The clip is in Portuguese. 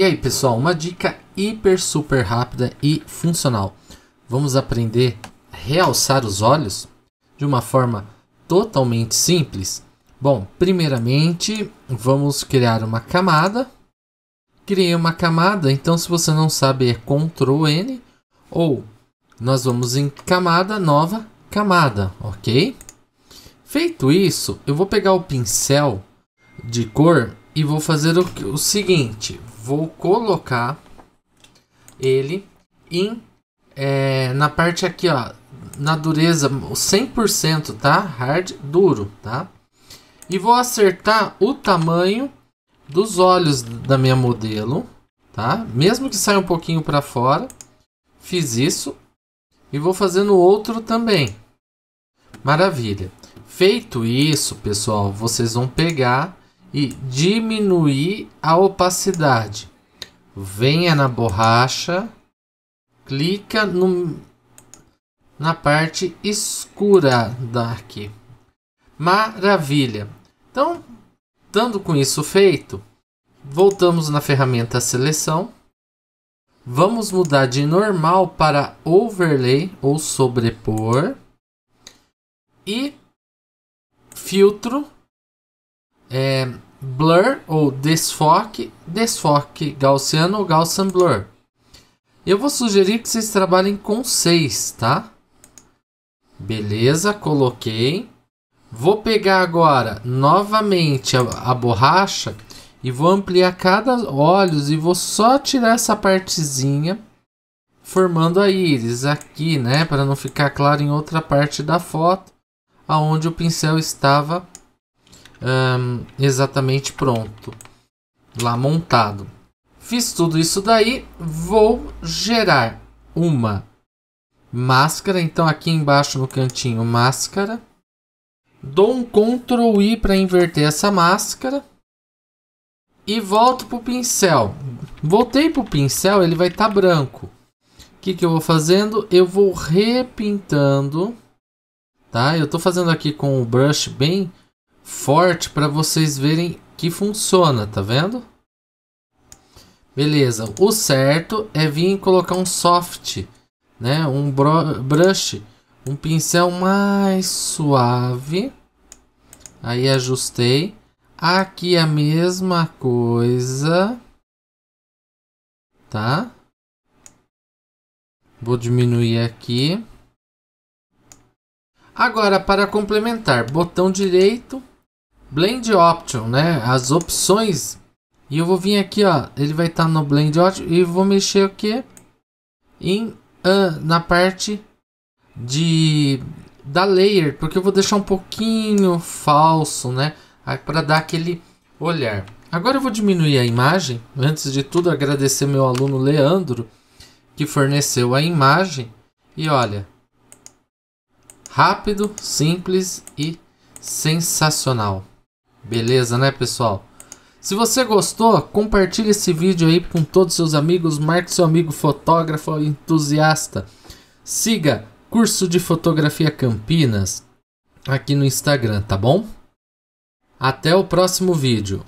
E aí pessoal, uma dica hiper super rápida e funcional. Vamos aprender a realçar os olhos de uma forma totalmente simples. Bom, primeiramente vamos criar uma camada. Criei uma camada, então se você não sabe é Ctrl N ou nós vamos em camada nova, camada, ok? Feito isso, eu vou pegar o pincel de cor e vou fazer o, o seguinte: vou colocar ele em é, na parte aqui, ó, na dureza 100%, tá? Hard, duro, tá? E vou acertar o tamanho dos olhos da minha modelo, tá? Mesmo que saia um pouquinho para fora, fiz isso e vou fazer no outro também. Maravilha. Feito isso, pessoal, vocês vão pegar e diminuir a opacidade. Venha na borracha, clica no, na parte escura daqui. Maravilha! Então, dando com isso feito, voltamos na ferramenta seleção. Vamos mudar de normal para overlay ou sobrepor. E filtro é, blur ou desfoque, desfoque gaussiano ou Gaussian blur. Eu vou sugerir que vocês trabalhem com 6, tá? Beleza, coloquei. Vou pegar agora novamente a, a borracha e vou ampliar cada olhos e vou só tirar essa partezinha formando a íris aqui, né, para não ficar claro em outra parte da foto, aonde o pincel estava exatamente pronto, lá montado. Fiz tudo isso daí, vou gerar uma máscara. Então aqui embaixo no cantinho máscara. Dou um Ctrl I para inverter essa máscara. E volto para o pincel. Voltei para o pincel, ele vai estar tá branco. O que, que eu vou fazendo? Eu vou repintando. Tá? Eu estou fazendo aqui com o brush bem forte para vocês verem que funciona, tá vendo? Beleza, o certo é vir colocar um soft, né? Um brush, um pincel mais suave. Aí ajustei. Aqui a mesma coisa. Tá? Vou diminuir aqui. Agora, para complementar, botão direito, Blend Option, né? As opções. E eu vou vir aqui, ó. Ele vai estar tá no Blend Option e vou mexer aqui em uh, na parte de da layer, porque eu vou deixar um pouquinho falso, né? Para dar aquele olhar. Agora eu vou diminuir a imagem. Antes de tudo, agradecer meu aluno Leandro que forneceu a imagem. E olha, rápido, simples e sensacional. Beleza, né, pessoal? Se você gostou, compartilhe esse vídeo aí com todos seus amigos, marque seu amigo fotógrafo entusiasta. Siga Curso de Fotografia Campinas aqui no Instagram, tá bom? Até o próximo vídeo.